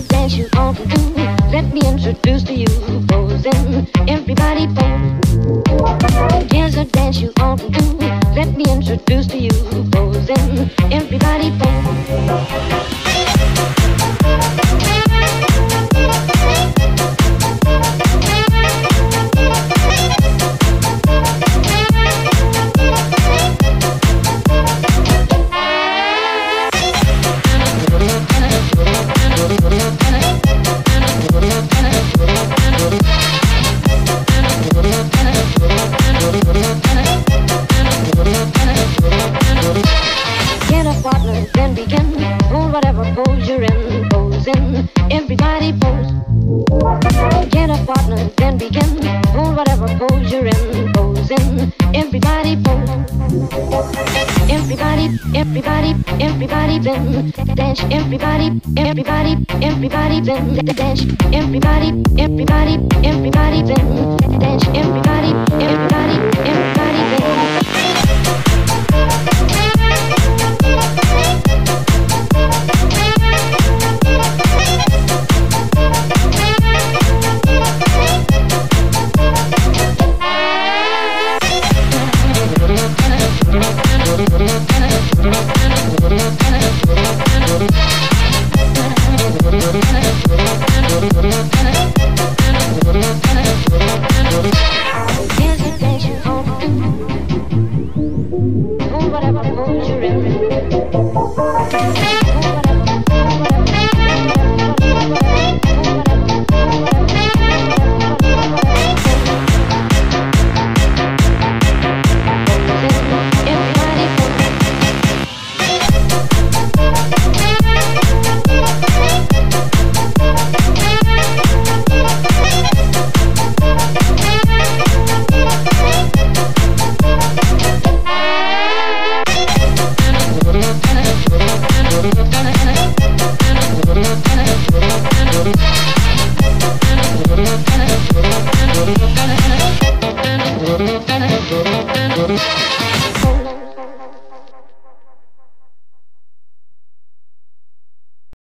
dance you want to do. Let me introduce to you posing. Everybody pose. Here's a dance you want to do. Let me introduce to you posing. Everybody pose. Then begin. Hold whatever pose you're in. Pose in. Everybody pose. Get a partner, then begin. Hold whatever pose you're in. Pose in. Everybody pose. Everybody, everybody, everybody then dance. Everybody, everybody, everybody then dance. Everybody, everybody, everybody then dance. Everybody, everybody.